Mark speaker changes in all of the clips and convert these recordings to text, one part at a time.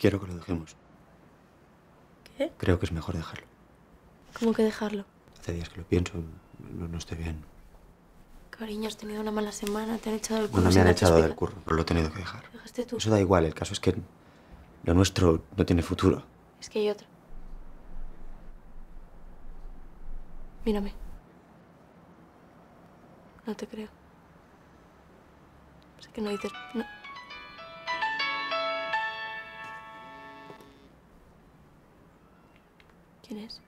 Speaker 1: Quiero que lo dejemos.
Speaker 2: ¿Qué?
Speaker 1: Creo que es mejor dejarlo.
Speaker 2: ¿Cómo que dejarlo?
Speaker 1: Hace días que lo pienso, no, no estoy bien.
Speaker 2: Cariño, has tenido una mala semana, te han echado del curro.
Speaker 1: No me han echado del curro, pero lo he tenido que dejar.
Speaker 2: Dejaste tú.
Speaker 1: Eso da igual, el caso es que lo nuestro no tiene futuro.
Speaker 2: Es que hay otra. Mírame. No te creo. Sé que no dices. No. ¿Quién es?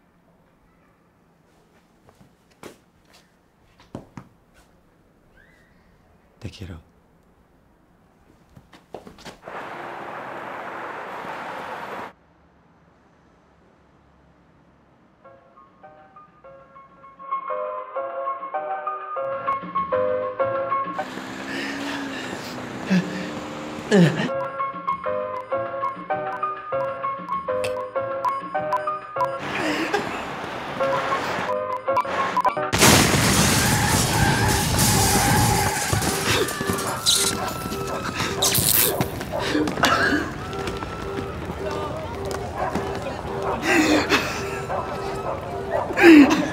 Speaker 1: Te quiero. Ah!